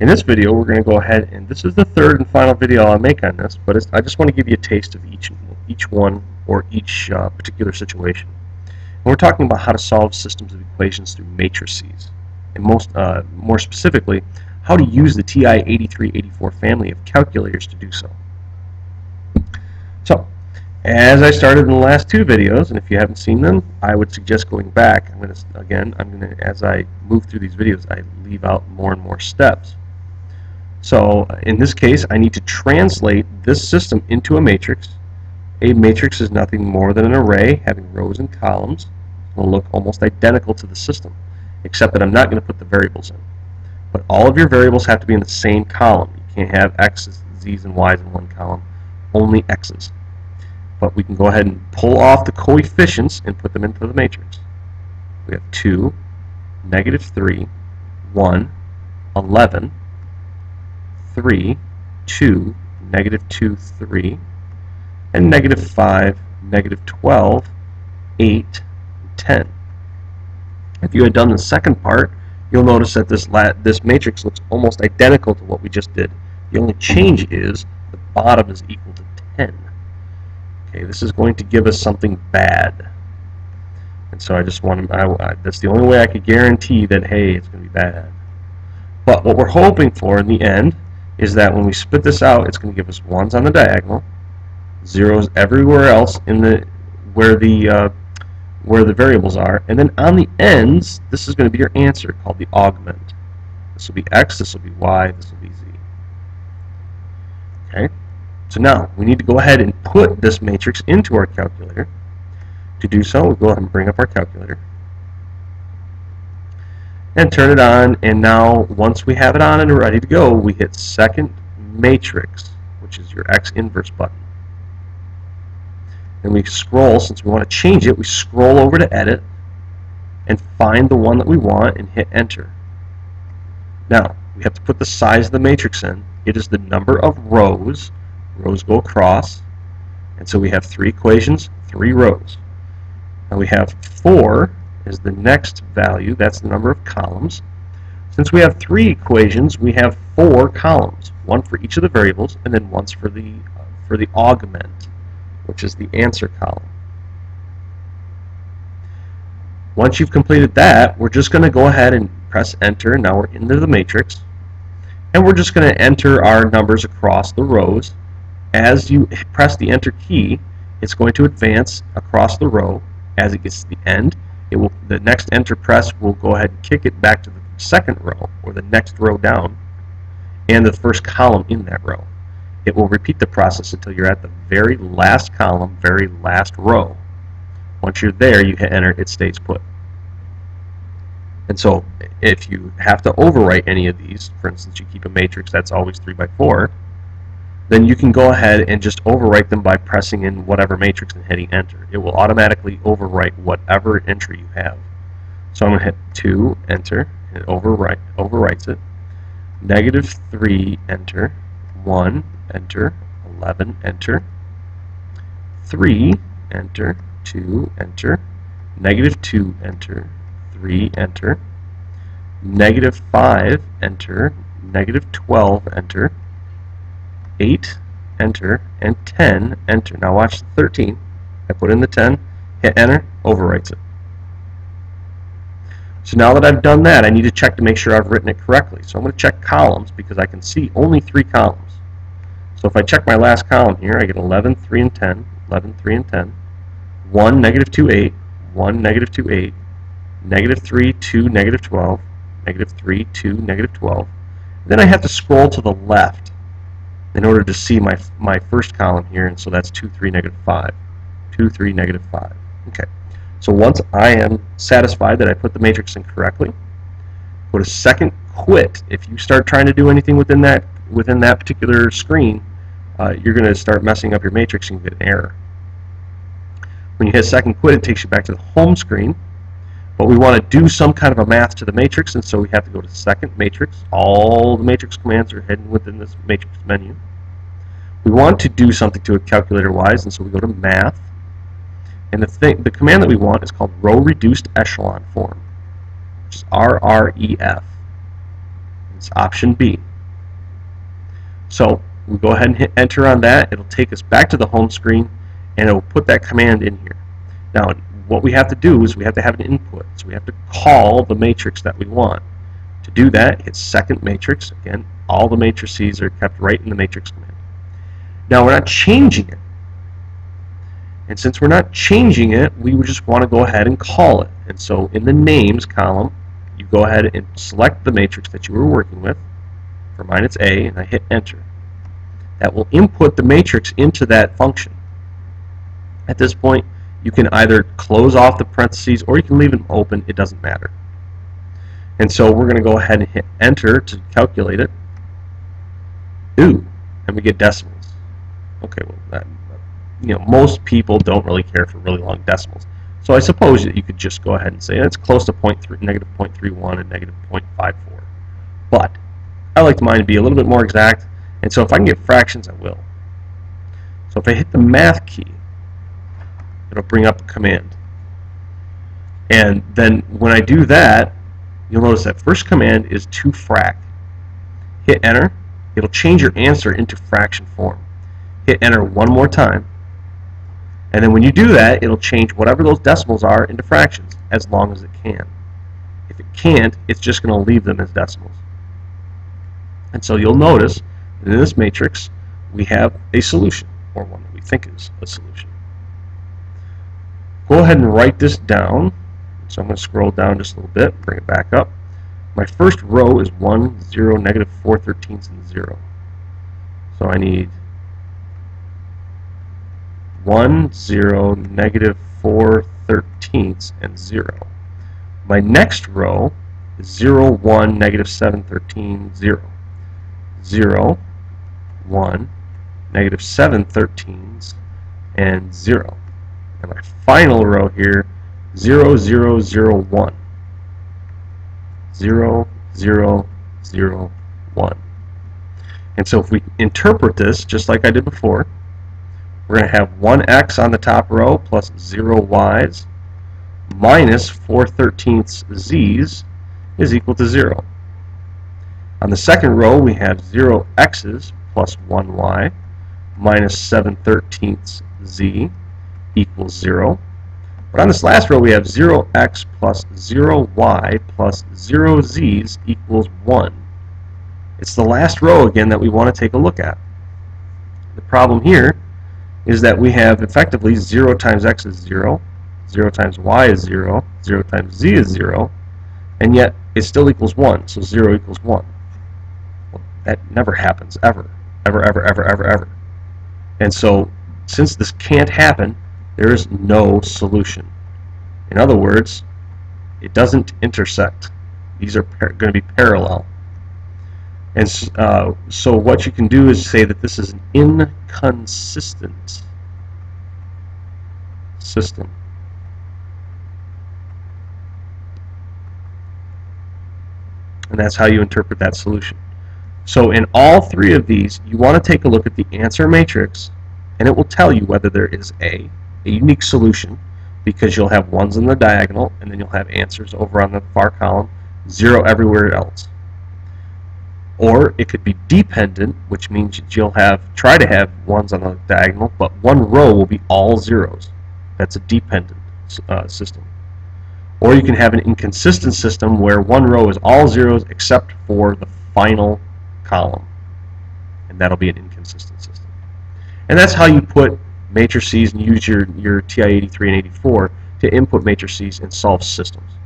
In this video, we're going to go ahead and this is the third and final video I'll make on this, but I just want to give you a taste of each each one or each uh, particular situation. And we're talking about how to solve systems of equations through matrices, and most uh, more specifically, how to use the TI-8384 family of calculators to do so. So, as I started in the last two videos, and if you haven't seen them, I would suggest going back. I'm going to again, I'm going to as I move through these videos, I leave out more and more steps. So in this case, I need to translate this system into a matrix. A matrix is nothing more than an array having rows and columns. It will look almost identical to the system, except that I'm not going to put the variables in. But all of your variables have to be in the same column. You can't have x's, z's, and y's in one column, only x's. But we can go ahead and pull off the coefficients and put them into the matrix. We have 2, negative 3, 1, 11, 3, 2, negative 2, 3, and negative 5, negative 12, 8, 10. If you had done the second part, you'll notice that this, this matrix looks almost identical to what we just did. The only change is the bottom is equal to 10. Okay, this is going to give us something bad. And so I just want to, I, I, that's the only way I could guarantee that, hey, it's going to be bad. But what we're hoping for in the end is that when we spit this out, it's going to give us ones on the diagonal, zeros everywhere else in the where the uh, where the variables are, and then on the ends, this is going to be your answer called the augment. This will be x, this will be y, this will be z. Okay. So now we need to go ahead and put this matrix into our calculator. To do so, we'll go ahead and bring up our calculator and turn it on and now once we have it on and ready to go we hit second matrix which is your X inverse button. And we scroll since we want to change it we scroll over to edit and find the one that we want and hit enter. Now we have to put the size of the matrix in. It is the number of rows. Rows go across. And so we have three equations three rows. Now we have four is the next value. That's the number of columns. Since we have three equations, we have four columns, one for each of the variables, and then once for the uh, for the augment, which is the answer column. Once you've completed that, we're just going to go ahead and press enter. And now we're into the matrix. And we're just going to enter our numbers across the rows. As you press the enter key, it's going to advance across the row as it gets to the end it will the next enter press will go ahead and kick it back to the second row or the next row down and the first column in that row. It will repeat the process until you're at the very last column, very last row. Once you're there, you hit enter, it stays put. And so if you have to overwrite any of these, for instance, you keep a matrix that's always 3 by 4 then you can go ahead and just overwrite them by pressing in whatever matrix and hitting enter. It will automatically overwrite whatever entry you have. So I'm going to hit 2, enter, it overwrite, overwrites it. Negative 3, enter. 1, enter. 11, enter. 3, enter. 2, enter. Negative 2, enter. 3, enter. Negative 5, enter. Negative 12, enter 8, enter, and 10, enter. Now watch 13. I put in the 10, hit enter, overwrites it. So now that I've done that, I need to check to make sure I've written it correctly. So I'm going to check columns because I can see only three columns. So if I check my last column here, I get 11, 3, and 10, 11, 3, and 10, 1, negative 2, 8, 1, negative 2, 8, negative 3, 2, negative 12, negative 3, 2, negative 12. Then I have to scroll to the left in order to see my, my first column here, and so that's 2, 3, negative 5. 2, 3, negative 5. Okay. So once I am satisfied that I put the matrix in correctly, put a second quit. If you start trying to do anything within that within that particular screen, uh, you're going to start messing up your matrix and get an error. When you hit second quit, it takes you back to the home screen. But we want to do some kind of a math to the matrix, and so we have to go to second matrix. All the matrix commands are hidden within this matrix menu. We want to do something to it calculator-wise, and so we go to math. And the thing, the command that we want is called row reduced echelon form, which is RREF. It's option B. So we go ahead and hit enter on that. It'll take us back to the home screen and it will put that command in here. Now what we have to do is we have to have an input. So we have to call the matrix that we want. To do that, hit second matrix. Again, all the matrices are kept right in the matrix command. Now we're not changing it. And since we're not changing it, we would just want to go ahead and call it. And so in the names column, you go ahead and select the matrix that you were working with. For mine it's A, and I hit enter. That will input the matrix into that function. At this point, you can either close off the parentheses or you can leave them open. It doesn't matter. And so we're going to go ahead and hit enter to calculate it. Ooh, and we get decimals. Okay, well, that, you know, most people don't really care for really long decimals. So I suppose that you could just go ahead and say it's close to 0.3, negative 0.31 and negative 0.54. But I like mine to be a little bit more exact, and so if I can get fractions, I will. So if I hit the math key, it'll bring up a command. And then when I do that, you'll notice that first command is to frac. Hit enter, it'll change your answer into fraction form. Hit enter one more time, and then when you do that, it'll change whatever those decimals are into fractions as long as it can. If it can't, it's just going to leave them as decimals. And so you'll notice that in this matrix, we have a solution, or one that we think is a solution. Go ahead and write this down. So I'm going to scroll down just a little bit, bring it back up. My first row is 1, 0, negative 4 thirteenths, and 0. So I need 1, 0, negative 4 thirteenths, and 0. My next row is 0, 1, negative 7 13, 0. 0, 1, negative 7 thirteenths, and 0. And my final row here, 0, 0, 0, 1. 0, 0, 0, 1. And so if we interpret this just like I did before, we're going to have 1x on the top row plus 0 y's minus 4 thirteenths z's is equal to 0. On the second row, we have 0 x's plus 1 y minus 7 thirteenths z equals 0. But on this last row, we have 0x plus 0y plus 0z's equals 1. It's the last row again that we want to take a look at. The problem here is that we have effectively 0 times x is 0, 0 times y is 0, 0 times z is 0, and yet it still equals 1, so 0 equals 1. Well, that never happens, ever. Ever, ever, ever, ever, ever. And so, since this can't happen, there is no solution. In other words, it doesn't intersect. These are going to be parallel. And uh, so what you can do is say that this is an inconsistent system. And that's how you interpret that solution. So in all three of these, you want to take a look at the answer matrix, and it will tell you whether there is A, a unique solution, because you'll have ones in the diagonal, and then you'll have answers over on the far column, zero everywhere else. Or it could be dependent, which means you'll have try to have ones on the diagonal, but one row will be all zeros. That's a dependent uh, system. Or you can have an inconsistent system where one row is all zeros except for the final column. And that'll be an inconsistent system. And that's how you put matrices and use your, your TI-83 and 84 to input matrices and solve systems.